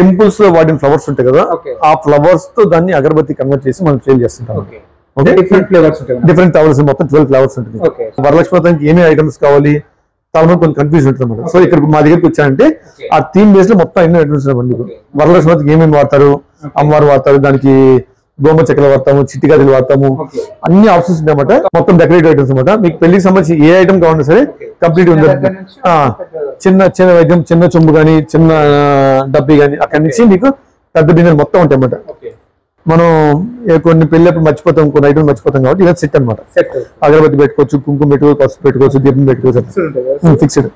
టెంపుల్స్లో వాడిన ఫ్లవర్స్ ఉంటాయి కదా. ఆ ఫ్లవర్స్తో దాన్ని అగరబత్తి కన్వర్ట్ చేసి మనం సేల్ చేస్తుంటాం. డిఫరెంట్ ఫ్లేవర్స్ ఉంటాయి డిఫరెంట్ ఫ్లవర్స్ మొత్తం ట్వెల్వ్ ఫ్లవర్స్ ఉంటుంది. వరలక్ష్మి వ్రతానికి ఏమేమి ఐటమ్స్ కావాలి? చాలా మంది కొంచెం కన్ఫ్యూజ్ ఉంటుంది అనమాట సో ఇక్కడ మా దగ్గరికి వచ్చారంటే. ఆ థీమ్ బేస్లో మొత్తం అన్ని ఐటమ్స్ ఉన్నాయి. వరలక్ష్మి ఏమేమి వాడతారు? అమ్మవారు వాడతారు దానికి గోమ చెక్కలు వాడతాము చిట్టి గదిలు వాడతాము అన్ని ఆప్షన్స్ ఉన్నాయి అన్నమాట మొత్తం డెకరేటివ్ ఐటమ్స్ అనమాట మీకు పెళ్ళికి సంబంధించి ఏ ఐటమ్ కావాలన్నా సరే. కంప్లీట్ ఉంది? చిన్న చిన్న వైద్యం చిన్న చెంబు కానీ చిన్న డబ్బి కానీ అక్కడి నుంచి మీకు పెద్ద బిన్నెలు మొత్తం ఉంటాయి అన్నమాట. మనం కొన్ని పెళ్ళప్పుడు మర్చిపోతాం కొన్ని ఐటమ్ మర్చిపోతాం కాబట్టి ఇలా సెట్ అనమాట అగరబత్తి పెట్టుకోవచ్చు కుంకుమ పెట్టుకోవచ్చు పసుపు పెట్టుకోవచ్చు దీపం పెట్టుకోవచ్చు. ఫిక్స్డ్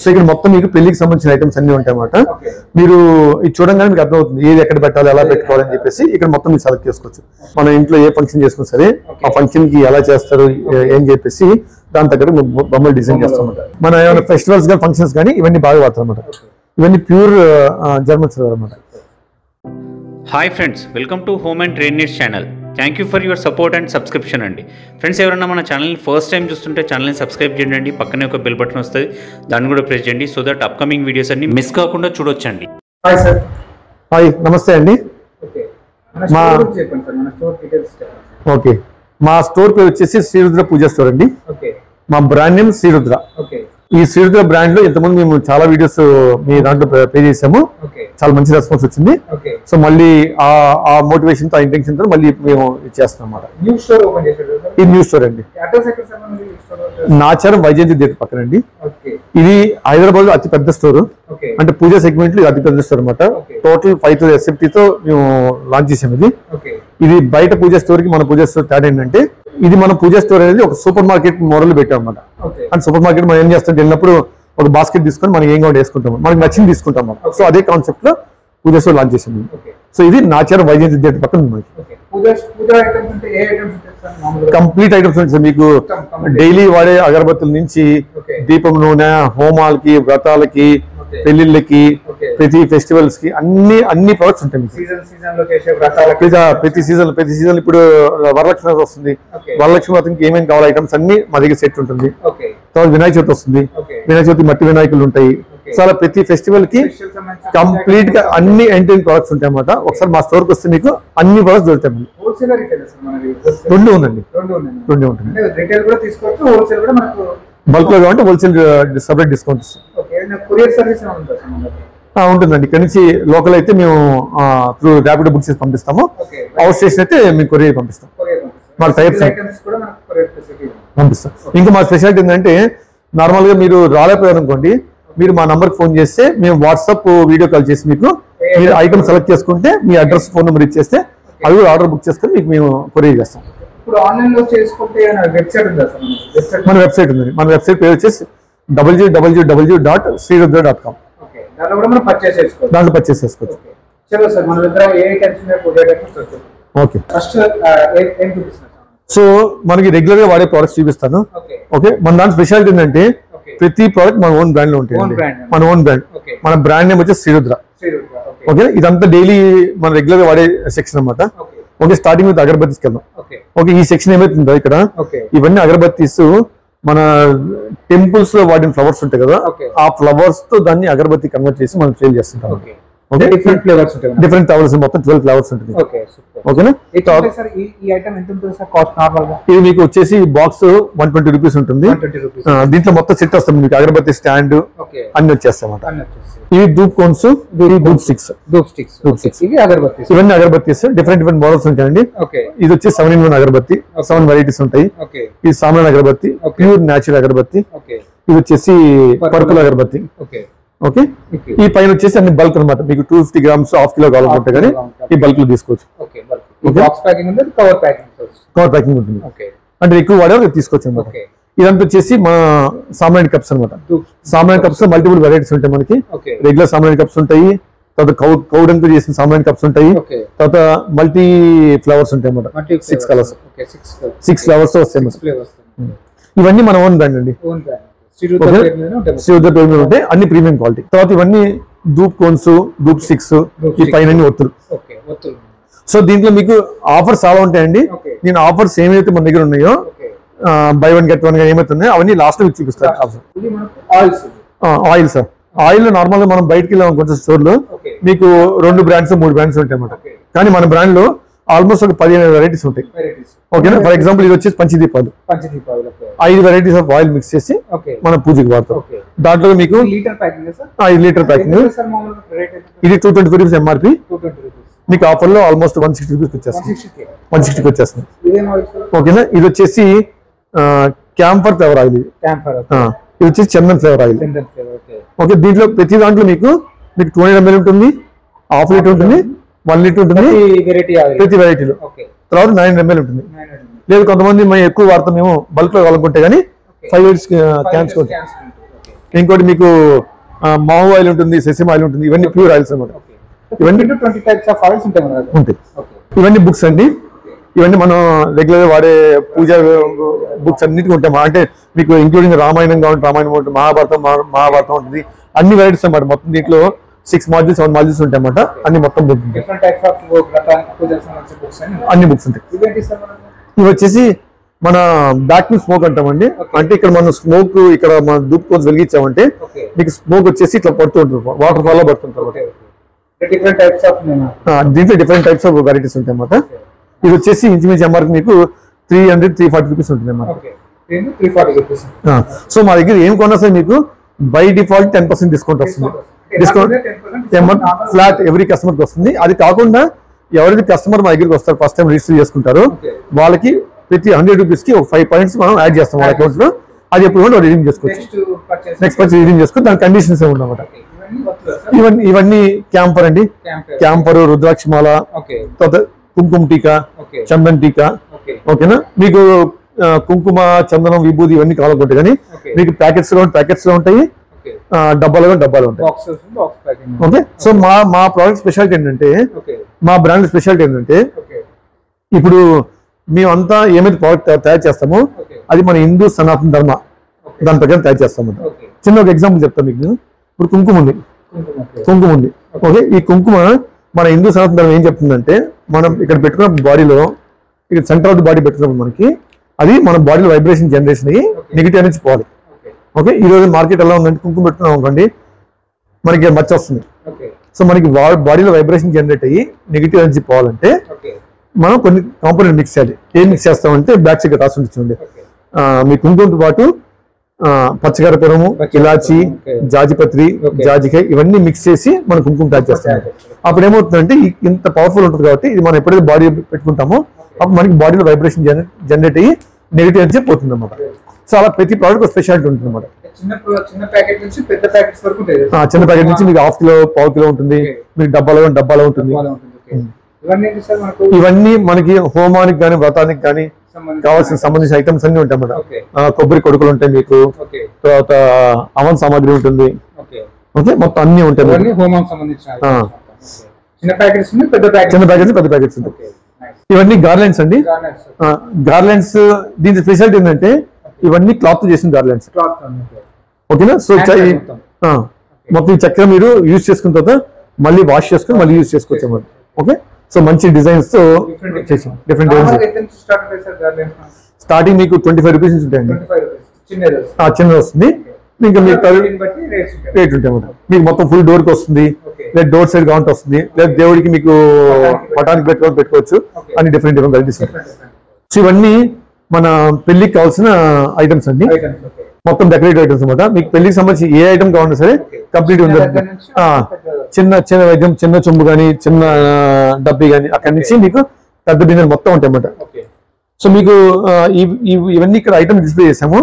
సో ఇక్కడ మొత్తం మీకు పెళ్ళికి సంబంధించిన ఐటమ్స్ అన్ని ఉంటాయి అన్నమాట ఓకే. మీరు ఇది చూడంగానే మీకు అర్థమవుతుంది ఏది ఎక్కడ పెట్టాలి ఎలా పెట్టుకోవాలని చెప్పేసి ఇక్కడ మొత్తం మీరు సెలెక్ట్ చేసుకోవచ్చు. మన ఇంట్లో ఏ ఫంక్షన్ చేసుకున్నా సరే ఆ ఫంక్షన్కి ఎలా చేస్తారు ఏ- చెప్పేసి దాని తగ్గట్టు బొ- బొమ్మలు డిజైన్ చేస్తాం. మన ఏమైనా ఫెస్టివల్స్ కానీ ఫంక్షన్స్ కానీ ఇవన్నీ బాగా వాడతాం అన్నమాట ఇవన్నీ ప్యూర్ జర్మన్ సిల్వర్ అన్నమాట hi friends welcome to home and train needs channel thank you for your support and subscription అండి. ఫ్రెండ్స్ ఎవరైనా మన ఛానల్ని ఫస్ట్ టైం చూస్తుంటే ఛానల్ని సబ్స్క్రైబ్ చేయండి. పక్కనే ఒక బెల్ బటన్ వస్తుంది. దాన్ని కూడా ప్రెస్ చేయండి. సో దట్ అప్కమింగ్ వీడియోస్ అన్ని మిస్ కాకుండా చూడొచ్చండి. హాయ్ సార్ హాయ్ నమస్తే అండి. ఓకే. మన మా- స్టోర్ గురించి చెప్పండి సార్ మన స్టోర్ డీటెయిల్స్ చెప్పండి ఓకే. మా స్టోర్ పేరు వచ్చేసి శ్రీరుద్ర పూజ స్టోర్ అండి. ఓకే. మా బ్రాండ్ నేమ్ శ్రీరుద్ర. ఓకే. ఈ శ్రీరుద్ర బ్రాండ్లో ఇంతకుముందు మేము చాలా వీడియోస్ మీ దాంట్లో పే చేసాము చాలా మంచి రెస్పాన్స్ వచ్చింది. సో మళ్ళీ ఆ ఆ మోటివేషన్తో ఆ ఇంటెన్షన్తో మళ్ళీ మేము ఇది చేస్తాం కదా ఈ న్యూస్ స్టోర్ అండి. నాచారం వైజయంతి థియేటర్ పక్కన అండి. ఇది హైదరాబాద్లో అతి పెద్ద స్టోర్ అంటే పూజ సెగ్మెంట్లో ఇది అతి పెద్ద స్టోర్ అనమాట. టోటల్ ఫైవ్ థౌసండ్ ఎస్ఎఫ్టీ తో మేము లాంచ్ చేసాం ఇది. ఇది బయట పూజ స్టోర్కి మన పూజ స్టోర్ తేడా ఏంటంటే ఇది మన పూజ స్టోర్ అనేది ఒక సూపర్ మార్కెట్ మోడల్ పెట్టాం అనమాట అంటే సూపర్ మార్కెట్ మనం ఏం చేస్తాం? వెళ్ళినప్పుడు ఒక బాస్కెట్ తీసుకొని మనం ఏం కావాలి వేసుకుంటాం. మనకి నచ్చింది తీసుకుంటాం మనం. సో అదే కాన్సెప్ట్లో పూజ స్టోర్ లాంచ్ చేసాం మేము. ఓకే సో ఇది నాచారం వైజయంతి థియేటర్ పక్కన మనకి. కంప్లీట్ ఐటమ్స్ ఉంటాయి మీకు. డైలీ వాడే అగరబత్తుల నుంచి దీపం నూనె హోమాలకి వ్రతాలకి పెళ్ళిళ్ళకి ప్రతి ఫెస్టివల్స్కి అన్ని అన్ని ప్రొడక్ట్స్ ఉంటాయి మీకు. ప్రతి సీజన్ ప్రతి సీజన్ ఇప్పుడు వరలక్ష్మి వస్తుంది. వరలక్ష్మి వ్రతంకి ఏమేమి కావాలి? ఐటమ్స్ అన్ని మా దగ్గర సెట్ ఉంటుంది. తర్వాత వినాయక చవితి వస్తుంది. వినాయక చవితి మట్టి వినాయకులు ఉంటాయి. అలా ప్రతి ఫెస్టివల్కి కంప్లీట్గా అన్ని ఎంటైన్ ప్రొడక్ట్స్ ఉంటాయి అన్నమాట. ఒకసారి మా స్టోర్కి వస్తే మీకు అన్ని ప్రొడక్ట్స్ దొరుకుతాయి. రెండు ఉందండి. రెండు ఉంటుంది బల్క్లో కావాలంటే wholesale separate discounts courier service ఉంటుందండి. ఇక్కడ నుంచి లోకల్ అయితే మేము త్రూ ర్యాపిడ్ బుక్ చేసి పంపిస్తాము. అవుట్ స్టేషన్ అయితే మేము కొరియర్ పంపిస్తాం. ఫెసిలిటీ ఉంది. పంపిస్తాం. ఇంకా మా స్పెషాలిటీ ఏంటంటే నార్మల్గా మీరు రాలేకపోయారు అనుకోండి మీరు మా నంబర్ ఫోన్ చేస్తే మేము వాట్సాప్ వీడియో కాల్ చేసి మీకు మీరు ఐటమ్ సెలెక్ట్ చేసుకుంటే మీ అడ్రస్ ఫోన్ నెంబర్ ఇచ్చేస్తే అవి కూడా ఆర్డర్ బుక్ చేసుకొని మీకు మేము కొరియర్ చేస్తాం. మన వెబ్సైట్ ఉంది. మన వెబ్సైట్ పేరు వచ్చేసి W W W dot Srirudra dot com okay దానిలో కూడా మనం పర్చేస్ చేసుకోవచ్చు. దాంట్లో పర్చేస్ చేసుకోవచ్చు. ఓకే చలో సార్ మన దగ్గర ఏ ఐటమ్స్ ఉన్నాయి పూజ ఐటమ్స్ వచ్చాయి ఓకే ఫస్ట్ ఏం చూపిస్తున్నారు? సో మనకి రెగ్యులర్గా వాడే ప్రోడక్ట్స్ చూపిస్తాను. ఓకే మన దాని స్పెషాలిటీ ఏంటంటే ప్రతి ప్రోడక్ట్ మన ఓన్ బ్రాండ్లో ఉంటాయి. మన ఓన్ బ్రాండ్ మన బ్రాండ్ నేమ్ వచ్చేసి శ్రీరుద్ర ఓకే ఇదంతా డైలీ మన రెగ్యులర్గా వాడే సెక్షన్ అన్నమాట. ఓకే స్టార్టింగ్ విత్ అగరబత్తీస్ వెళ్దాం ఓకే ఈ సెక్షన్ ఏమైతుందో ఇక్కడ ఇవన్నీ అగరబత్తీస్ మన టెంపుల్స్లో వాడిన ఫ్లవర్స్ ఉంటాయి కదా. ఆ ఫ్లవర్స్తో దాన్ని అగరబత్తి కన్వర్ట్ చేసి మనం సేల్ చేస్తుంటాం డిఫరెంట్ ఫ్లేవర్స్ ఉంటాయి. డిఫరెంట్ ఫ్లవర్స్ మొత్తం ట్వెల్వ్ ఫ్లవర్స్ ఉంటుంది ఓకే సూపర్ ఓకేనా సార్ ఈ ఈ ఐటమ్ ఎంత ఉంటుంది సార్ కాస్ట్ నార్మల్గా? ఇది మీకు వచ్చేసి బాక్స్ వన్ ట్వంటీ రూపీస్ ఉంటుంది. దీంట్లో మొత్తం సెట్ వస్తుంది మీకు అగరబత్తి స్టాండ్ ఓకే అన్ని వచ్చేస్తాయి వచ్చేసి ఇవి ధూప్ కోన్స్ ఇవి dhoop sticks dhoop sticks Dhoop sticks. ఇవి అగరబత్తి ఇవన్నీ అగరబత్తీస్ డిఫరెంట్ డిఫరెంట్ మోడల్స్ ఉంటాయండి. ఓకే ఇది వచ్చి seven in one agarbatti seven varieties ఉంటాయి. ఓకే ఇది సామాన్ అగరబత్తి. ప్యూర్ న్యాచురల్ అగరబత్తి. ఓకే ఇది వచ్చేసి. పర్పుల్ అగరబత్తి. ఓకే? ఈ పైన వచ్చేసి అన్ని బల్క్ అన్నమాట. మీకు two fifty grams half kilo కావాలనుకుంటే కానీ ఈ బల్క్లో తీసుకోవచ్చు. కవర్ ప్యాకింగ్ ఉంటుంది. ఓకే. అంటే ఎక్కువ వాడే తీసుకోవచ్చు అనమాట ఇదంతా వచ్చేసి మన సామాన్య కప్స్ అన్నమాట. ధూప్ సామాన్య కప్స్ మల్టిపుల్ వెరైటీస్ ఉంటాయి మనకి. రెగ్యులర్ సామాన్య కప్స్ ఉంటాయి. తర్వాత కౌ కౌడంతో చేసిన సామాన్య కప్స్ ఉంటాయి. తర్వాత మల్టీ ఫ్లవర్స్ ఉంటాయి అన్నమాట. Multi six colours six flavours వస్తాయి. ఫ్లేవర్స్ ఇవన్నీ మన ఓన్ బ్రాండ్ అండి. శ్రీరుద్ర. పేరు మీద ఉంటాయి. అన్ని ప్రీమియం క్వాలిటీ తర్వాత ఇవన్నీ ధూప్ కోన్స్ స్టిక్స్ Dhoop ఈ. పైన ఒత్తులు. సో దీంట్లో మీకు ఆఫర్స్ చాలా ఉంటాయండి. నేను ఆఫర్స్ ఏమైతే మన దగ్గర ఉన్నాయో బై వన్ గెట్ వన్ ఏమైతే ఉన్నాయో అవన్నీ లాస్ట్ వీక్ చూపిస్తారు. ఆయిల్ సార్ ఆయిల్ నార్మల్గా మనం బయటకి వెళ్ళాం కొంచెం స్టోర్లో మీకు రెండు బ్రాండ్స్ మూడు బ్రాండ్స్ ఉంటాయి అన్నమాట కానీ మన బ్రాండ్లో ఆల్మోస్ట్ ఒక పదిహేను వెరైటీస్ ఉంటాయి. ఓకేనా ఫర్ ఎగ్జాంపుల్ ఇది వచ్చేసి పంచదీపాలు. ఐదు వెరైటీస్ ఆఫ్ ఆయిల్ మిక్స్ చేసి మనం పూజకి వాడతాం. దాంట్లో మీకు లీటర్ ప్యాకింగ్ సార్? ఐదు లీటర్ ప్యాకింగ్. ఇది టూ ట్వంటీ రూపీస్ ఎంఆర్పి మీకు ఆఫర్లో ఆల్మోస్ట్ వన్ సిక్స్టీ రూపీస్ వచ్చేస్తుంది. వన్ సిక్స్టీకి వచ్చేస్తుంది. ఓకేనా ఇది వచ్చేసి క్యాంపర్ ఫ్లేవర్ ఆయిల్ ఇది వచ్చేసి చందన్ ఫ్లేవర్ ఆయిల్ ఓకే దీంట్లో ప్రతి దాంట్లో మీకు మీకు టూ హండ్రెడ్ ఎంఎల్ ఉంటుంది హాఫ్ లీటర్ ఉంటుంది వన్ లీటర్ ఉంటుంది. ప్రతి వెరైటీలో తర్వాత నైన్ హండ్రెడ్ ఎంఎల్ ఉంటుంది. లేదు కొంతమంది మేము ఎక్కువ వాడతాం మేము బల్క్లో కావాలనుకుంటే కానీ ఫైవ్ ఇయర్స్ క్యాన్స్ ఇంకోటి మీకు మావు ఆయిల్ ఉంటుంది సెసిమ్ ఆయిల్ ఉంటుంది ఇవన్నీ ప్యూర్ ఆయిల్స్ అనమాట ఇవన్నీ ఉంటాయి ఇవన్నీ బుక్స్ అండి. ఇవన్నీ మనం రెగ్యులర్ వాడే పూజ బుక్స్ అన్నిటికీ ఉంటాయి. అంటే మీకు ఇంక్లూడింగ్ రామాయణం కావాలి రామాయణం ఉంటుంది మహాభారతం మహా- మహాభారతం ఉంటుంది. అన్ని వెరైటీస్ అన్నమాట. మొత్తం దీంట్లో సిక్స్ మాడ్యూల్స్ సెవెన్ మాడ్యూల్స్ ఉంటాయి. అన్నమాట అన్ని మొత్తం అన్ని బుక్స్ ఉంటాయి. ఇవి వచ్చేసి మన బ్యాక్ టు స్మోక్ అంటామండి. అంటే ఇక్కడ మనం స్మోక్ ఇక్కడ మనం దూప్ కోసం వెలిగించామంటే మీకు స్మోక్ వచ్చేసి ఇట్లా పడుతూ ఉంటుంది. వాటర్ ఫాల్లో పడుతుంటారు దీంట్లో డిఫరెంట్ టైప్స్ ఆఫ్ వెరైటీస్ ఉంటాయి అన్నమాట ఇది వచ్చేసి ఇంచుమించు ఎంఆర్కి మీకు three hundred three forty rupees ఉంటుంది అన్నమాట సో మా దగ్గర ఏం కొన్నా సరే మీకు by default ten percent discount వస్తుంది. డిస్కౌంట్ ఫ్లాట్ ఎవ్రీ కస్టమర్కి వస్తుంది. అది కాకుండా ఎవరైతే కస్టమర్ మా దగ్గరికి వస్తారు ఫస్ట్ టైం రిజిస్టర్ చేసుకుంటారో. వాళ్ళకి ప్రతి హండ్రెడ్ రూపీస్కి ఒక ఫైవ్ పాయింట్స్ మనం యాడ్ చేస్తాం వాళ్ళ అకౌంట్లో. అది ఎప్పుడు కూడా రిడీమ్ చేసుకోవచ్చు. నెక్స్ట్ పర్చేస్ రిడీమ్ చేసుకుని దాని కండిషన్స్ ఉండమాట ఇవన్నీ ఇవన్నీ ఇవన్నీ క్యాంపర్ అండి. క్యాంప్ క్యాంపర్ రుద్రాక్షమాల తర్వాత కుంకుమ టీకా చందన్ టీకా. ఓకే ఓకేనా మీకు కుంకుమ చందనం విభూది ఇవన్నీ కావాలనుకుంటే కానీ మీకు ప్యాకెట్స్లో ప్యాకెట్స్లో ఉంటాయి. డబ్బాలు డబ్బాలు ఉంటాయి. ఓకే? సో మా మా ప్రోడక్ట్ స్పెషాలిటీ ఏంటంటే మా బ్రాండ్ స్పెషాలిటీ ఏంటంటే ఇప్పుడు మేమంతా ఏమైతే ప్రోడక్ట్ తయారు చేస్తామో అది మన హిందూ సనాతన ధర్మ దాని ప్రకారం తయారు చేస్తాము చిన్న ఒక ఎగ్జాంపుల్ చెప్తాను మీకు ఇప్పుడు కుంకుమ ఉంది. కుంకుమ ఉంది. ఓకే. ఈ కుంకుమ మన హిందూ సనాతన ధర్మం ఏం చెప్తుందంటే మనం ఇక్కడ పెట్టుకున్న బాడీలో ఇక్కడ సెంటర్ ఆఫ్ ది బాడీ పెట్టుకున్నప్పుడు మనకి అది మన బాడీలో వైబ్రేషన్ జనరేషన్ అయ్యి నెగిటివ్ అనేది పోవాలి. ఓకే? ఓకే ఈ రోజు మార్కెట్ ఎలా ఉందంటే కుంకుమ పెట్టుకున్నాం అనుకోండి మనకి మచ్చ వస్తుంది. సో మనకి బాడీలో వైబ్రేషన్ జనరేట్ అయ్యి నెగిటివ్ ఎనర్జీ పోవాలంటే మనం కొన్ని కాంపోనెంట్ మిక్స్ చేయాలి. ఏం మిక్స్ చేస్తామంటే బ్యాక్ సైడ్ రాసి చూడండి. మీ కుంకుమతో పాటు పచ్చకరపురము పచ్చకర్పూరం, ఇలాచి. జాజిపత్రి. జాజికాయ ఇవన్నీ మిక్స్ చేసి మనం కుంకుమ తయారు చేస్తాం. అప్పుడు ఏమవుతుందంటే ఇంత పవర్ఫుల్ ఉంటుంది కాబట్టి ఇది మనం ఎప్పుడైతే బాడీ పెట్టుకుంటామో అప్పుడు మనకి బాడీలో వైబ్రేషన్ జనరేట్ అయ్యి నెగిటివ్ ఎనర్జీ పోతుంది అనమాట సో అలా ప్రతి ప్రోడక్ట్ స్పెషాలిటీ ఉంటుంది అనమాట చిన్న ప్యాకెట్ నుంచి పెద్ద ప్యాకెట్స్ వరకు ఉంటాయి. కదా? చిన్న ప్యాకెట్ నుంచి మీకు హాఫ్ కిలో పావు కిలో ఉంటుంది. మీకు డబ్బాలో డబ్బాలో ఉంటుంది. డబ్బాలో ఉంటుంది ఓకే. ఇవన్నీ మనకు? హోమానికి కానీ వ్రతానికి కానీ కావాల్సిన సంబంధించిన ఐటమ్స్ అన్ని ఉంటాయి అన్నమాట. కొబ్బరి కొడుకులు ఉంటాయి మీకు. తర్వాత అవన్ సామాగ్రి ఉంటుంది. ఓకే. మొత్తం అన్ని ఉంటాయి. హోమం. చిన్న ప్యాకెట్స్ పెద్ద ప్యాకెట్స్ చిన్న ప్యాకెట్స్ పెద్ద ప్యాకెట్స్ ఇవన్నీ గార్లెండ్స్ అండి. గార్లెండ్స్ దీని స్పెషాలిటీ ఏంటంటే ఇవన్నీ క్లాత్ చేసిన గార్లెండ్స్ క్లాత్ ఓకేనా? సో మొత్తం. ఈ చక్కెర మీరు యూజ్ చేసుకున్న తర్వాత మళ్ళీ వాష్ చేసుకుని మళ్ళీ యూజ్ చేసుకోవచ్చు అన్నమాట. ఓకే? సో మంచి డిజైన్స్తో చేసాం డిఫరెంట్ స్టార్టింగ్ మీకు ట్వంటీ ఫైవ్ రూపీస్ నుంచి ఉంటాయండి. చిన్నది చిన్నది వస్తుంది ఇంకా మీకు రేట్ ఉంటాయి. అన్నమాట. మీకు మొత్తం ఫుల్ డోర్కి వస్తుంది. లేదా డోర్ సైడ్ కౌంట్ వస్తుంది. లేదా దేవుడికి మీకు పటానికి పెట్టుకొని పెట్టుకోవచ్చు. అన్ని డిఫరెంట్ డిఫరెంట్ డిఫరెంట్ సో ఇవన్నీ మన పెళ్ళికి కావాల్సిన ఐటమ్స్ అండి. మొత్తం డెకరేటివ్ ఐటమ్స్ అనమాట మీకు పెళ్ళికి సంబంధించి ఏ ఐటమ్ కావాలన్నా సరే. కంప్లీట్ ఉంది చిన్న చిన్న ఐటమ్ చిన్న చెంబు కానీ చిన్న డబ్బి కానీ అక్కడి నుంచి మీకు పెద్ద బిన్నెలు మొత్తం ఉంటాయి అన్నమాట. సో మీకు ఇవన్నీ ఇక్కడ ఐటమ్ డిస్ప్లే చేసాము.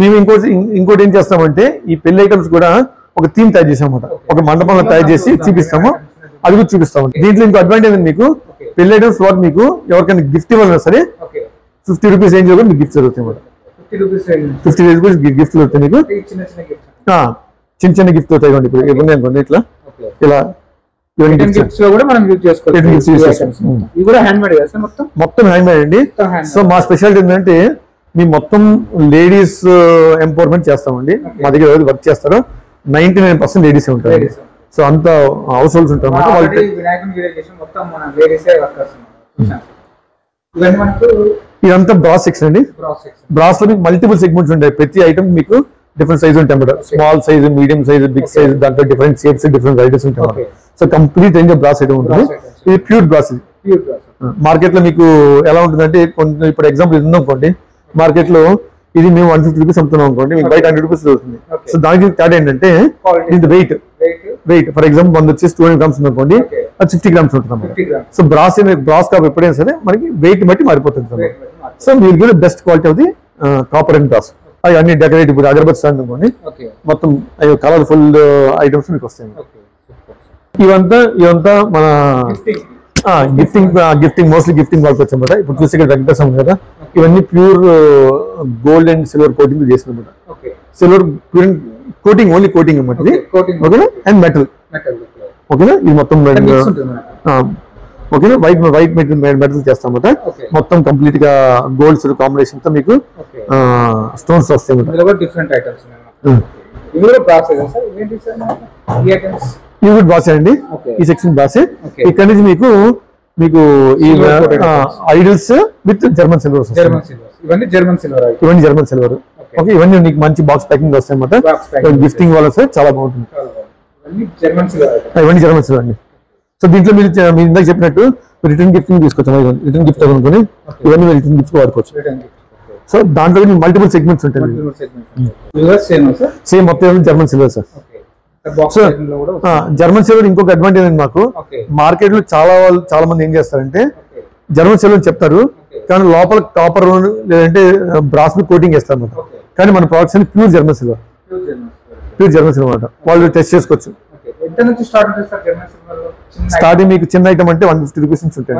మేము ఇంకోటి ఇంకోటి ఏం చేస్తామంటే ఈ పెళ్ళి ఐటమ్స్ కూడా ఒక థీమ్ తయారు చేసాం అన్నమాట ఒక మండపంలో తయారు చేసి చూపిస్తాము. అది కూడా చూపిస్తాము. దీంట్లో ఇంకో అడ్వాంటేజ్ మీకు పెళ్ళి ఐటమ్స్ వాటి మీకు ఎవరికైనా గిఫ్ట్ ఇవ్వాలన్నా సరే ఫిఫ్టీ రూపీస్ రేంజ్ కూడా మీకు గిఫ్ట్ జరుగుతాయి అన్నమాట ఫిఫ్టీ రూపీస్ రూపీస్ గిఫ్ట్ దొరుకుతాయి మీకు. చిన్న చిన్న గిఫ్ట్స్. గిఫ్ట్ అవుతాయి ఇవ్వండి ఇప్పుడు. ఇవ్వండి అనుకోండి ఇట్లా. ఇలా ఇవన్నీ. గిఫ్ట్స్. కూడా కూడా మొత్తం? హ్యాండ్ మేడ్ అండి. సో మా స్పెషాలిటీ ఏంటంటే మీ మొత్తం లేడీస్ ఎంపవర్మెంట్ చేస్తామండి. మా దగ్గర ఎవరు వర్క్ చేస్తారో నైన్టీ నైన్ పర్సెంట్ లేడీస్ ఉంటారు. సో అంత హౌస్ హోల్డ్స్ ఉంటారు ఇవన్నీ మనకు ఇదంతా బ్రాస్ సెక్షన్ అండి. బ్రాస్లో మీకు మల్టిపుల్ సెగ్మెంట్స్ ఉంటాయి. ప్రతి ఐటమ్ మీకు డిఫరెంట్ సైజ్ ఉంటాయి అన్నమాట small size medium size big size దాంట్లో డిఫరెంట్ షేప్స్ డిఫరెంట్ వెరైటీస్ ఉంటాయి. So complete range of brass item ఉంటుంది. ఇది ప్యూర్ బ్రాస్ ఇది. మార్కెట్లో మీకు ఎలా ఉంటుందంటే కొంచెం ఇప్పుడు ఎగ్జాంపుల్ ఇది ఉందనుకోండి. మార్కెట్లో ఇది మేము వన్ ఫిఫ్టీ రూపీస్ అమ్ముతున్నాం అనుకోండి. మీకు బయట హండ్రెడ్ రూపీస్ Okay. సో దానికి తేడా ఏంటంటే. ఇది వెయిట్ వెయిట్ ఫర్ ఎగ్జాంపుల్ వంద వచ్చేసి టూ హండ్రెడ్ గ్రామ్స్ అనుకోండి Okay. అది ఫిఫ్టీ గ్రామ్స్ ఉంటుంది సో బ్రాస్ బ్రాస్ కాప్ ఎప్పుడైనా సరే మనకి వెయిట్ బట్టి మారిపోతుంది. సో మీరు give best quality of the copper and brass అవి అన్ని డెకరేటివ్ ఇప్పుడు అగరబత్తి స్టాండ్ అనుకోండి మొత్తం కలర్ఫుల్ ఐటమ్స్ మీకు వస్తాయి ఇవంతా ఇవంతా మన గిఫ్టింగ్ గిఫ్టింగ్ మోస్ట్లీ గిఫ్టింగ్ వాళ్ళకి వచ్చామన్నమాట ఇప్పుడు చూసి ఇక్కడ వెంకటేశ్వర కదా ఇవన్నీ pure gold and silver coating చేసినమాట. Silver pure coating only coating ఓకేనా అండ్ మెటల్ ఓకేనా ఇది మొత్తం ఓకేనా వైట్ వైట్ మెటల్ మెటల్ చేస్తాం అన్నమాట. మొత్తం కంప్లీట్గా గోల్డ్ సిల్వర్ కాంబినేషన్తో మీకు స్టోన్స్ వస్తాయి డిఫరెంట్ ఐటమ్స్. ఇవి కూడా బాసే అండి. Okay. ఈ సెక్షన్ బాసే. ఇక్కడ నుంచి మీకు మీకు ఈ ఐడల్స్ విత్ జర్మన్ సిల్వర్ ఇవన్నీ జర్మన్ సిల్వర్ ఇవన్నీ జర్మన్ సిల్వర్. ఓకే ఇవన్నీ మీకు మంచి బాక్స్ ప్యాకింగ్ వస్తాయి అన్నమాట. గిఫ్టింగ్ వాళ్ళ వస్తే చాలా బాగుంటుంది. ఇవన్నీ జర్మన్ సిల్వర్ ఐటమ్ ఇవన్నీ జర్మన్ సిల్వర్ అండి. సో దీంట్లో మీరు మీరు ఇందాక చెప్పినట్టు రిటర్న్ గిఫ్టింగ్ తీసుకోవచ్చు రిటర్న్ గిఫ్ట్ అనుకుని ఇవన్నీ మీరు రిటర్న్ గిఫ్ట్ వాడుకోవచ్చు. సో దాంట్లో మల్టిపుల్ సెగ్మెంట్స్ ఉంటాయి. సేమ్ మొత్తం German silver sir. German silver ఇంకొక అడ్వాంటేజ్ అండి మాకు. మార్కెట్లో చాలా వాళ్ళు చాలా మంది ఏం చేస్తారంటే జర్మన్ సిల్వర్ చెప్తారు. కానీ లోపల కాపర్ లేదంటే బ్రాస్ కోటింగ్ చేస్తారు అన్నమాట. కానీ మన ప్రొడక్ట్స్ అన్ని pure German silver pure German silver అనమాట వాళ్ళు టెస్ట్ చేసుకోవచ్చు. స్టార్టింగ్ మీకు చిన్న ఐటమ్ అంటే వన్ ఫిఫ్టీ రూపీస్ నుంచి ఉంటాయి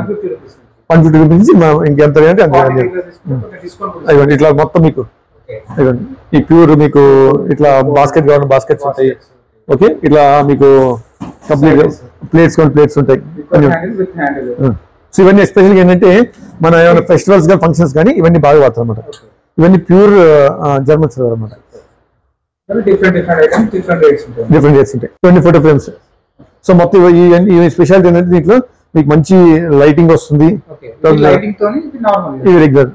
వన్ ఫిఫ్టీ రూపీస్ నుంచి. ఇంకెంత అంటే అంత ఇట్లా మొత్తం మీకు. ఈ ప్యూర్ మీకు ఇట్లా బాస్కెట్ కావాలి బాస్కెట్స్ ఉంటాయి. ఓకే ఇట్లా మీకు కంప్లీట్ ప్లేట్స్ కొన్ని ప్లేట్స్ ఉంటాయి. సో ఇవన్నీ ఎస్పెషల్గా ఏంటంటే మన ఏమైనా ఫెస్టివల్స్ కానీ ఫంక్షన్స్ కానీ ఇవన్నీ బాగా వాడతారు అనమాట ఇవన్నీ ప్యూర్ జర్మన్ సిల్వర్ అనమాట డిఫరెంట్ రేట్స్ ఉంటాయి. ట్వంటీ ఫోటో ఫ్రేమ్స్ సో మొత్తం ఇవి- ఈ ఈ స్పెషాలిటీ ఏంటంటే దీంట్లో మీకు మంచి లైటింగ్ వస్తుంది. ఇవి రెగ్యులర్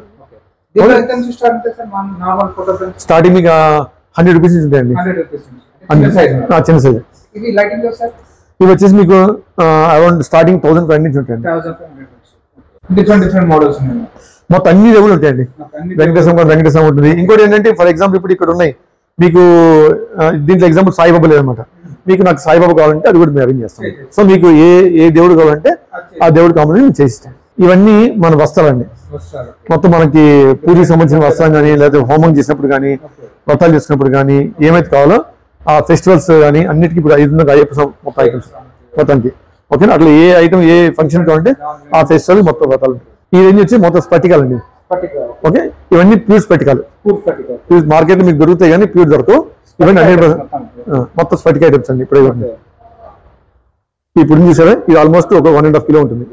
స్టార్టింగ్ మీకు హండ్రెడ్ రూపీస్ ఉంటాయండి. చిన్న సైజ్ ఇవి వచ్చేసి మీకు అరౌండ్ స్టార్టింగ్ థౌసండ్ ఫైవ్ నుంచి ఉంటాయండి. డిఫరెంట్ డిఫరెంట్ మోడల్స్ ఉన్నాయి. మొత్తం అన్ని లెవెల్ ఉంటాయండి. వెంకటేశ్వరం వెంకటేశ్వరం ఉంటుంది. ఇంకోటి ఏంటంటే ఫర్ ఎగ్జాంపుల్ ఇప్పుడు ఇక్కడ ఉన్నాయి. మీకు దీంట్లో ఎగ్జాంపుల్ సాయిబాబా లేదన్నమాట మీకు నాకు సాయిబాబా కావాలంటే అది కూడా మేము అరేంజ్ చేస్తాం. సో మీకు ఏ ఏ దేవుడు కావాలంటే ఆ దేవుడు కావాలని మేము చేయిస్తాం ఇవన్నీ మన వస్త్రాలండి. వస్తారు మొత్తం మనకి పూజకి సంబంధించిన వస్త్రం కానీ లేదా హోమం చేసినప్పుడు కానీ వ్రతాలు చేసినప్పుడు కానీ ఏమైతే కావాలో ఆ ఫెస్టివల్స్ కానీ అన్నిటికీ ఇప్పుడు ఐదు అయ్యప్ప మొత్తం ఐటమ్స్ మొత్తానికి. ఓకేనా? అట్లా ఏ ఐటమ్ ఏ ఫంక్షన్ కావాలంటే ఆ ఫెస్టివల్ మొత్తం వ్రతాలు. ఈ రేంజ్ వచ్చి మొత్తం స్పటికాలండి పర్టికులర్ ఓకే? ఇవన్నీ ప్యూర్ స్పటికాలు. ఫుడ్ పర్టికులర్ ప్యూర్ మార్కెట్ మీకు దొరుకుతాయి కానీ ప్యూర్ దొరకవు. ఇవన్నీ హండ్రెడ్ మొత్తం స్పటిక ఐటమ్స్ అండి ఇప్పుడే ఇవన్నీ. ఇప్పుడు ఉంది చూసారా? ఇది ఆల్మోస్ట్ ఒక వన్ అండ్ హాఫ్ కిలో ఉంటుంది.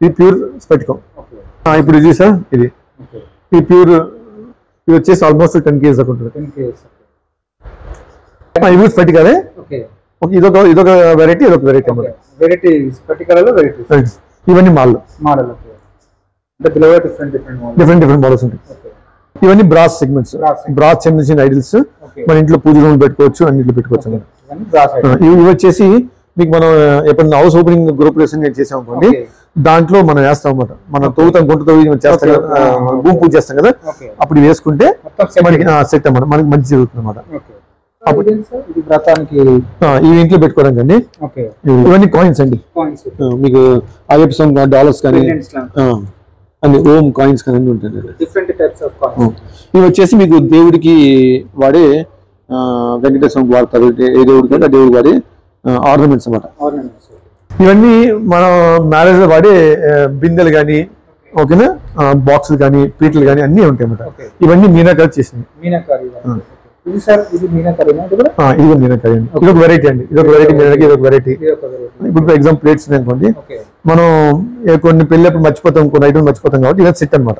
ఇది ప్యూర్ స్పటికం. ఓకే. ఆ, ఇప్పుడు ఇది చూసా ఇది. ఓకే. ఈ ప్యూర్ ఇది వచ్చేసి ఆల్మోస్ట్ టెన్ కేజీస్ దాకా ఉంటుంది. టెన్ కేజీస్ ఆ, ఇవి స్పటికాలే? ఓకే. ఒక ఇదొక ఇదొక వెరైటీ ఇదొక వెరైటీ ఓకే. అన్నమాట వెరైటీస్ పర్టికులర్ వెరైటీస్ Varieties. ఇవన్నీ మాల్ మోడల్. ఓకే అంటే below different different model different different models ఉంటాయి. ఇవన్నీ బ్రాస్ సెగ్మెంట్స్. బ్రాస్ సంబంధించిన ఐడిల్స్ మన ఇంట్లో పూజ రూమ్ పెట్టుకోవచ్చు అన్నింటిలో పెట్టుకోవచ్చు ఇవి వచ్చేసి మీకు మనం ఎప్పుడైనా హౌస్ ఓపెనింగ్ గ్రూప్ నేను చేసాం అనుకోండి. దాంట్లో మనం వేస్తాం అన్నమాట. మనం తవ్వుతాం గుంట తవ్వి చేస్తాం కదా భూమి పూజ చేస్తాం కదా అప్పుడు వేసుకుంటే మనకి సెట్ అన్నమాట. మనకి మంచి జరుగుతుంది అనమాట ఇవి ఇంట్లో పెట్టుకోవడానికి అండి ఇవన్నీ కాయిన్స్ అండి. మీకు స్వామి డాలర్స్ కానీ అన్ని ఓం కాయిన్స్ కానీ అన్ని ఉంటాయి. Different types of. కాయిన్స్ ఇవి వచ్చేసి మీకు దేవుడికి వాడే వెంకటేశ్వరం వాడతారు ఏ దేవుడికి ఆ దేవుడికి వాడే ఆర్నమెంట్స్ ఆర్నమెంట్స్ ఇవన్నీ మనం మ్యారేజ్లో వాడే బిందెలు కానీ ఓకేనా? బాక్సులు కానీ పీటలు కానీ అన్నీ ఉంటాయి అన్నమాట. ఇవన్నీ మీనాకారి చేసినవి. మీనాకారి ఇది సార్ ఇది మీనాకారి అండి ఇది ఒక వెరైటీ అండి. ఇది ఒక వెరైటీ మీనాకి ఇది ఒక వెరైటీ ఇది ఇప్పుడు ఎగ్జామ్ ప్లేట్స్ అనుకోండి. మనం ఏ కొన్ని పెళ్ళప్పుడు మర్చిపోతాం కొన్ని ఐటమ్ మర్చిపోతాం కాబట్టి ఇలా సెట్ అనమాట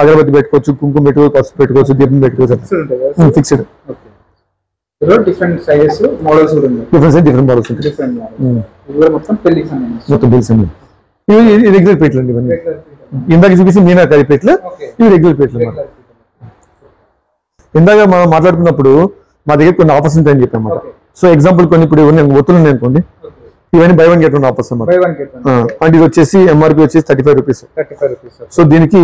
అగరబత్తి పెట్టుకోవచ్చు కుంకుమ పెట్టుకోవచ్చు పసుపు పెట్టుకోవచ్చు దీపం పెట్టుకోవచ్చు. Fixed different sizes models models ఉంటాయి. ఇది మొత్తం పెళ్ళికి ఇవి రెగ్యులర్ ప్లేట్లు అండి ఇవన్నీ. ఇందాక చూపించి ప్లేట్లు ఓకే ఇవి రెగ్యులర్ ప్లేట్లు అన్నమాట. ఇందాక మనం మాట్లాడుకున్నప్పుడు మా దగ్గర కొన్ని ఆఫర్స్ ఉంటాయని చెప్పాము అన్నమాట Okay. సో ఎగ్జాంపుల్ కొన్ని ఇప్పుడు ఒత్తులు ఉన్నాయి అనుకోండి. ఇవన్నీ buy one get one offers అన్నమాట. అంటే ఇది వచ్చేసి ఎంఆర్పి వచ్చేసి థర్టీ ఫైవ్ రూపీస్ సో దీనికి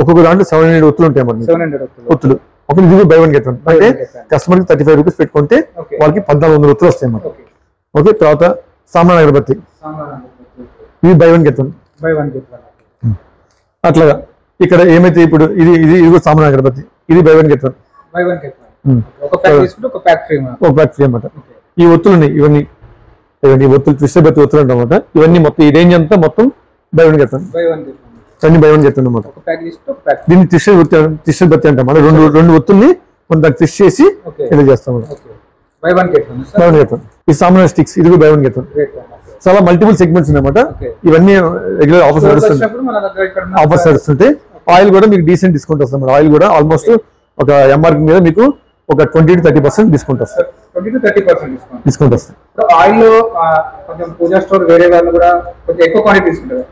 ఒక్కొక్క దాంట్లో సెవెన్ హండ్రెడ్ ఒత్తులు ఉంటాయి అన్నమాట ఒత్తులు. ఒక ఇది బై వన్ గెట్ వన్ అంటే. కస్టమర్కి థర్టీ ఫైవ్ రూపీస్ పెట్టుకుంటే. వాళ్ళకి పద్నాలుగు వందల ఒత్తులు వస్తాయి అన్నమాట. ఓకే తర్వాత సామాన్ అగరబత్తి. ఇది బై వన్ గెట్ వన్ అట్లాగా. ఇక్కడ ఏమైతే ఇప్పుడు ఇది ఇది ఇది సామాన్ అగరబత్తి. ఇది బై వన్ గెట్ వన్ ఒక ప్యాక్ ఫ్రీ అన్నమాట. ఈ ఒత్తులు ఉన్నాయి ఇవన్నీ. ఇవన్నీ ఈ ఒత్తులు ట్విస్టర్ బత్తి ఒత్తులు అన్నమాట. ఇవన్నీ మొత్తం ఈ రేంజ్ అంతా మొత్తం బై వన్ గెట్ అన్ని బై వన్ గెట్ ప్యాక్ దీన్ని ఒత్తి ట్విస్టర్ బత్తి అంటాం. రెండు రెండు ఒత్తుల్ని దాన్ని ట్విస్ట్ చేసి ఇలా చేస్తాం బై వన్ గెట్ ఈ సామాన్ స్టిక్స్ ఇది కూడా బై వన్ గెట్ చాలా మల్టిపుల్ సెగ్మెంట్స్ Okay. ఇవన్నీ రెగ్యులర్ ఆఫర్స్ ఉన్న ఆఫర్స్ నడుస్తుంటే ఆయిల్ కూడా మీకు డీసెంట్ డిస్కౌంట్ వస్తుంది ఆయిల్ కూడా ఆల్మోస్ట్ ఒక ఎంఆర్పి మీద మీకు ఒక twenty to thirty percent discount వస్తుంది. Twenty to thirty percent discount. వస్తుంది. ఆయిల్ కొంచెం పూజా స్టోర్ వేరే వాళ్ళు కూడా కొంచెం ఎక్కువ క్వాంటిటీ తీసుకుంటారు.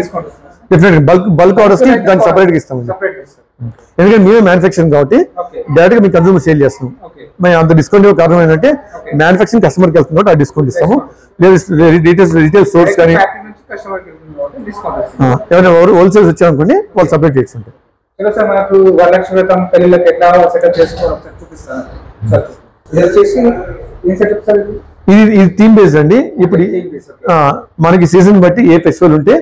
డిస్కౌంట్ డెఫినెట్ బల్క్ బల్క్ ఆర్డర్స్కి దాన్ని సపరేట్గా ఇస్తాం. ఇస్తారు ఎందుకంటే మేమే మ్యానుఫాక్చరింగ్ కాబట్టి డైరెక్ట్గా మీ కన్సూమర్ సేల్ చేస్తాం. మేము అంత డిస్కౌంట్ కారణం ఏంటంటే మ్యానుఫాక్చరింగ్ కస్టమర్కి వెళ్తుంది కాబట్టి ఆ డిస్కౌంట్ ఇస్తాము. లేదా రీటైల్స్ రీటైల్ స్టోర్స్ కానీ ఎవరైనా హోల్సేల్స్ వచ్చారనుకోండి వాళ్ళు సపరేట్ చేసుకుంటారు చలో సార్ మనకు వరలక్ష్మి వ్రతం పెళ్ళిళ్ళకి ఎట్లా సెటప్ చేసుకోవడం చూపిస్తాను ఇది? ఇది థీమ్ బేస్డ్ అండి. ఇప్పుడు మనకి సీజన్ బట్టి ఏ ఫెస్టివల్ ఉంటే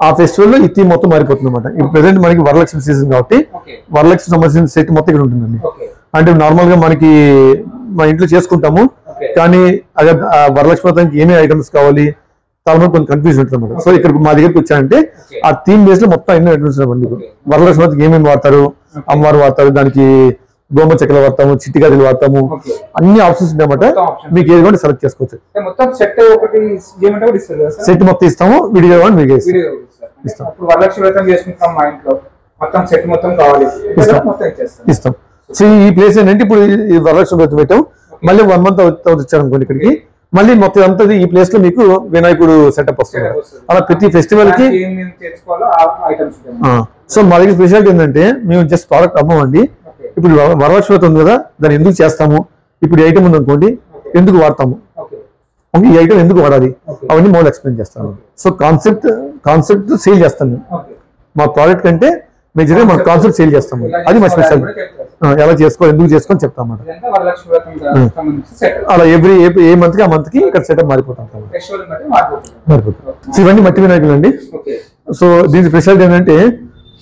ఆ ఫెస్టివల్లో ఈ థీమ్ మొత్తం మారిపోతుంది అనమాట ఇప్పుడు ప్రెసెంట్ మనకి వరలక్ష్మి సీజన్ కాబట్టి వరలక్ష్మి సంబంధించిన సెట్ మొత్తం ఇక్కడ ఉంటుందండి. అంటే నార్మల్గా మనకి మా ఇంట్లో చేసుకుంటాము. కానీ అదే వరలక్ష్మి వ్రతానికి ఏమేమి ఐటమ్స్ కావాలి? చాలా మంది కొంచెం కన్ఫ్యూజ్ ఉంటుంది సో ఇక్కడ మా దగ్గరికి వచ్చారంటే. ఆ థీమ్ బేస్లో మొత్తం అన్ని ఐటమ్స్ ఉన్నాయండి మీకు Okay. వరలక్ష్మి వ్రతకి ఏమేమి వాడతారు అమ్మవారు వాడతారు దానికి గోమ చెక్కలు వాడతాము చిట్టి గదిలు వాడతాము అన్ని ఆప్షన్స్ ఉన్నాయన్నమాట. మీకు ఏది కూడా సెలెక్ట్ చేసుకోవచ్చు. సెట్ మొత్తం ఇస్తాము విడిగా కూడా మీకు ఇస్తాం. వీడియో ఇస్తాం. సో ఈ ప్లేస్ ఏంటంటే ఇప్పుడు వరలక్ష్మి వ్రతం పెట్టాం. మళ్ళీ వన్ మంత్ వచ్చారు అనుకోండి ఇక్కడికి. మళ్ళీ మొత్తం అంతా ఈ ప్లేస్లో మీకు వినాయకుడు సెటప్ వస్తుంది. అలా ప్రతి ఫెస్టివల్కి సో మా దగ్గర స్పెషాలిటీ ఏంటంటే మేము జస్ట్ ప్రోడక్ట్ అమ్మమండి. ఓకే ఇప్పుడు వర- వరలక్ష్మి ఉంది కదా దాన్ని ఎందుకు చేస్తాము? ఇప్పుడు ఐటమ్ ఉంది అనుకోండి ఎందుకు వాడతాము? ఈ ఐటమ్ ఎందుకు వాడాలి. అవన్నీ మొదలు ఎక్స్ప్లెయిన్ చేస్తాను. సో కాన్సెప్ట్ కాన్సెప్ట్ సేల్ చేస్తాను. మేము. మా ప్రోడక్ట్ కంటే మేజర్గా మన కాన్సెప్ట్ సేల్ చేస్తాము. అది మా స్పెషల్ ఎలా చేసుకోవాలి ఎందుకు చేసుకోవాలి చెప్తాం అన్నమాట అలా ఎవ్రీ ఏ మంత్కి ఆ మంత్కి ఇక్కడ సెటప్ మారిపోతాం మారిపోతుంది. ఇవన్నీ మట్టి వినాయకులు అండి సో దీని స్పెషాలిటీ ఏంటంటే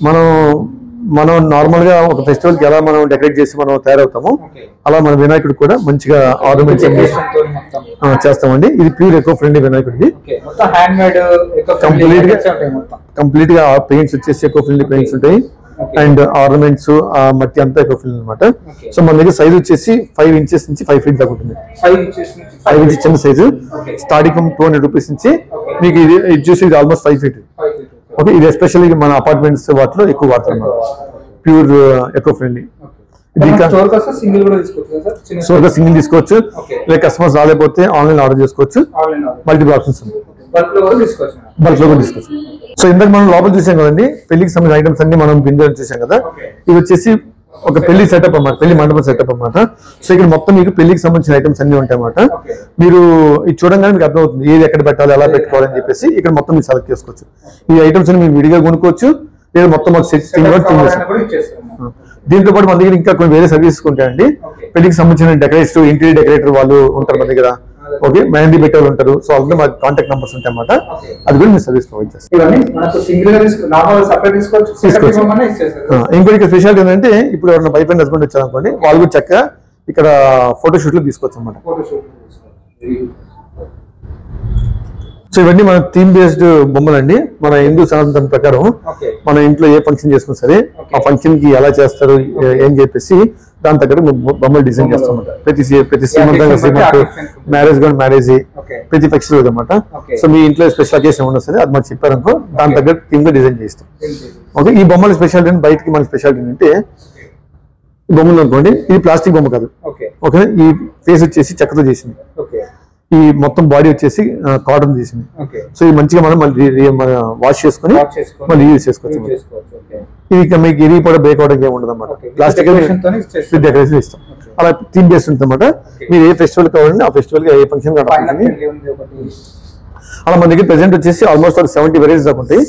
మనం మనం నార్మల్గా ఒక ఫెస్టివల్కి ఎలా మనం డెకరేట్ చేసి మనం తయారవుతాము అలా మన వినాయకుడు కూడా మంచిగా ఆర్నమెంట్స్ చేస్తామండి. ఇది ప్యూర్ ఎకో ఫ్రెండ్లీ వినాయకుడిది. ఎక్కువ Complete గా- కంప్లీట్గా పెయింట్స్ వచ్చేసి ఎకో ఫ్రెండ్లీ పెయింట్స్ ఉంటాయి. అండ్ ఆర్నమెంట్స్ ఆ మట్టి అంతా ఎకో ఫ్రెండ్లీ అనమాట. సో మన దగ్గర సైజ్ వచ్చేసి ఫైవ్ ఇంచెస్ నుంచి ఫైవ్ ఫీట్ దాకా ఉంటుంది. ఫైవ్ ఇంచెస్ చిన్న size. Starting two hundred rupees నుంచి. మీకు ఇది ఇది చూసి ఇది ఆల్మోస్ట్ ఫైవ్ ఫీట్ ఓకే ఇది ఎస్పెషల్లీ మన అపార్ట్మెంట్స్ వాటిలో ఎక్కువ వాడతారు ప్యూర్ ఎకో ఫ్రెండ్లీ కోసం సింగిల్ తీసుకోవచ్చు. లేదా కస్టమర్స్ రాలేకపోతే ఆన్లైన్ ఆర్డర్ చేసుకోవచ్చు. మల్టిపుల్ ఆప్షన్స్ బల్క్లో కూడా తీసుకోవచ్చు. సో ఇందాక మనం లోపల చూసాం కదండి పెళ్ళికి సంబంధించిన ఐటమ్స్ అన్ని మనం బిందెలు చూసాం కదా. ఇది వచ్చేసి ఒక పెళ్ళి సెటప్ అన్నమాట పెళ్ళి మండపం సెటప్ అన్నమాట. సో ఇక్కడ మొత్తం మీకు పెళ్ళికి సంబంధించిన ఐటమ్స్ అన్ని ఉంటాయి అన్నమాట మీరు ఇది చూడంగానే మీకు అర్థమవుతుంది ఏది ఎక్కడ పెట్టాలి ఎలా పెట్టుకోవాలని చెప్పేసి ఇక్కడ మొత్తం మీరు సెలెక్ట్ చేసుకోవచ్చు. ఈ ఐటమ్స్ మీరు విడిగా కొనుక్కోవచ్చు లేదా మొత్తం ఇచ్చేస్తాము దీంతో పాటు మన దగ్గర ఇంకా కొన్ని వేరే సర్వీసెస్ ఉంటాయండి. పెళ్ళికి సంబంధించిన డెకరేటర్ ఇంటీరియర్ డెకరేటర్ వాళ్ళు ఉంటారు మన దగ్గర. ఓకే మెహందీ పెట్టే వాళ్ళు ఉంటారు. సో అందులో మా కాంటాక్ట్ నెంబర్స్ ఉంటాయి అన్నమాట. అది కూడా మీరు సర్వీస్ ప్రొవైడ్ చేస్తాం. ఇంకోటి స్పెషాలిటీ ఏంటంటే ఇప్పుడు ఎవరైనా వైఫ్ అండ్ హస్బెండ్ వచ్చారనుకోండి వాళ్ళు కూడా చక్కగా ఇక్కడ ఫోటో షూట్లో తీసుకోవచ్చు తీసుకోవచ్చు. సో ఇవన్నీ మన థీమ్ బేస్డ్ బొమ్మలండి. మన హిందూ సనాతన ప్రకారం మన ఇంట్లో ఏ ఫంక్షన్ చేసుకున్నా సరే. ఆ ఫంక్షన్కి ఎలా చేస్తారు ఏ- చెప్పేసి దాని తగ్గట్టు బొమ్మలు డిజైన్. చేస్తాం ప్రతి ప్రతి శ్రీమంతం different శ్రీమంత్ artists. మ్యారేజ్ కానీ మ్యారేజ్ ప్రతి ఫెస్టివల్ అనమాట. సో మీ ఇంట్లో స్పెషల్ అకేషన్ ఉన్నా సరే అది మాకు చెప్పారనుకో దాని తగ్గట్టు థీమ్గా డిజైన్ చేస్తాం ఓకే ఈ బొమ్మల స్పెషాలిటీ బయటకి మన స్పెషాలిటీ ఏంటంటే ఈ బొమ్మలు అనుకోండి ఇది ప్లాస్టిక్ బొమ్మ కాదు. ఓకే. ఈ ఫేస్ వచ్చేసి చెక్కతో చేసింది. ఈ మొత్తం బాడీ వచ్చేసి కాటన్ ఓకే. సో ఇది మంచిగా మనం మళ్ళీ వాష్ చేసుకుని మళ్ళీ యూజ్ చేసుకోవచ్చు ఇది ఇక మీకు ఇరిగి కూడా బ్రేక్ అవడం ఏమి ఉండదు అనమాట. ప్లాస్టిక్. డెకరేషన్ ఇస్తాం. అలా థీమ్ బేస్ ఉంటుంది అనమాట మీరు ఏ ఫెస్టివల్ కావాలండి ఆ ఫెస్టివల్ ఏ ఫంక్షన్ పైన కావాలి పెళ్ళి ఉంది ఒకటి. అలా మన దగ్గర ప్రెసెంట్ వచ్చేసి ఆల్మోస్ట్ ఒక సెవెంటీ వెరైటీస్ దాకా ఉంటాయి.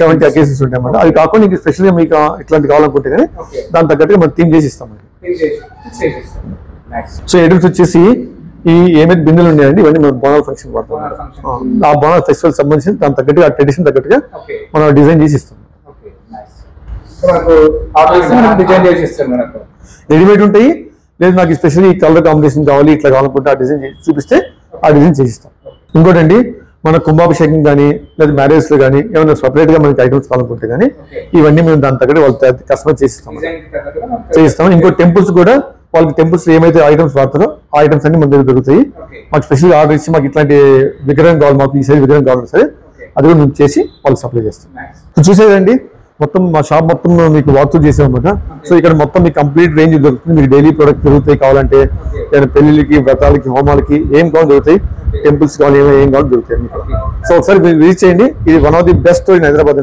సెవెంటీ అకేషన్స్ ఉంటాయి అన్నమాట. అది కాకుండా మీకు స్పెషల్గా మీకు ఇట్లాంటి కావాలనుకుంటే కానీ దాని తగ్గట్టుగా మనం థీమ్ చేసి ఇస్తాం. సో ఎడిట్స్ వచ్చేసి ఈ ఏమైతే బిందులు ఉన్నాయండి ఇవన్నీ మనం బోనాల ఫంక్షన్ వాడతాం. ఆ, బోనాల ఫెస్టివల్ సంబంధించి దాని తగ్గట్టుగా ఆ ట్రెడిషన్ తగ్గట్టుగా మనం డిజైన్ చేసి ఇస్తాం. రెడీమేడ్ ఉంటాయి. లేదు నాకు స్పెషల్లీ కలర్ కాంబినేషన్ కావాలి ఇట్లా కావాలనుకుంటే ఆ డిజైన్ చూపిస్తే ఆ డిజైన్ చేసిస్తాం ఇంకోటండి మన కుంభాభిషేకం కానీ లేదా మ్యారేజ్లో కానీ ఏమైనా సపరేట్గా మనకి ఐటమ్స్ కావాలనుకుంటే కానీ ఇవన్నీ మేము దాని తగ్గట్టు వాళ్ళ కస్టమర్ చేసిస్తాం చేయిస్తాం. ఇంకో టెంపుల్స్ కూడా వాళ్ళకి టెంపుల్స్ ఏమైతే ఐటమ్స్ వాడతారో ఆ ఐటమ్స్ అన్ని మన దగ్గర దొరుకుతాయి. మాకు స్పెషల్ ఆర్డర్ ఇచ్చి మాకు ఇట్లాంటి విగ్రహం కావాలి మాకు ఈ సైజ్ విగ్రహం కావాలి సరే అది కూడా మేము చేసి వాళ్ళకి సప్లై చేస్తాం. చూసేదండి మొత్తం మా షాప్ మొత్తం మీకు వాక్ త్రూ చేసాం అనమాట. సో ఇక్కడ మొత్తం మీకు కంప్లీట్ రేంజ్ దొరుకుతుంది. మీకు డైలీ ప్రొడక్ట్ దొరుకుతాయి కావాలంటే ఏదైనా పెళ్ళిళ్ళకి వ్రతాలకి హోమాలకి ఏం కావాలి దొరుకుతాయి. టెంపుల్స్ కావాలి ఏమో ఏం కావాలి దొరుకుతాయి సో ఒకసారి మీరు విజిట్ చేయండి. ఇది one of the best store in Hyderabad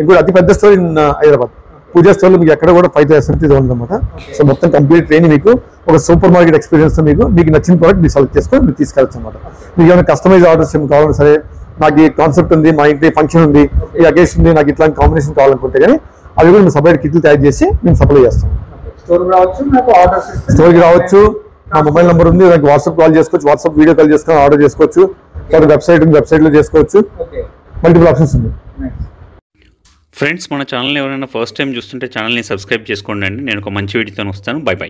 ఇంకోటి అతి పెద్ద స్టోర్ ఇన్ హైదరాబాద్ పూజా స్టోర్లో మీకు ఎక్కడ కూడా ఫైవ్ ఇది ఉందన్నమాట సో మొత్తం కంప్లీట్ ట్రైన్ మీకు ఒక సూపర్ మార్కెట్ ఎక్స్పీరియన్స్ మీకు మీకు నచ్చిన ప్రోడక్ట్ మీరు సెలెక్ట్ చేసుకొని మీరు తీసుకెళ్ళచ్చు అనమాట మీకు ఏమైనా కస్టమైజ్ ఆర్డర్స్ ఏమి కావాలన్నా సరే నాకు ఈ కాన్సెప్ట్ ఉంది మా ఇంటి ఫంక్షన్ ఉంది ఈ అకేషన్ ఉంది నాకు ఇట్లాంటి కాంబినేషన్ కావాలనుకుంటే కానీ అవి కూడా మేము సపరేట్ కిట్లు తయారు చేసి మేము సప్లై చేస్తాం. స్టోర్కి రావచ్చు నా మొబైల్ నెంబర్ ఉంది నాకు వాట్సాప్ కాల్ చేసుకోవచ్చు వాట్సాప్ వీడియో కాల్ చేసుకొని ఆర్డర్ చేసుకోవచ్చు తర్వాత వెబ్సైట్ ఉంది వెబ్సైట్లో చేసుకోవచ్చు. మల్టిపుల్ ఆప్షన్స్ ఉంది. ఫ్రెండ్స్ మన ఛానల్ ఎవరైనా ఫస్ట్ టైం చూస్తుంటే ఛానల్ని సబ్స్క్రైబ్ చేసుకోండి అండి. నేను ఒక మంచి వీడియోతో వస్తాను. Bye bye.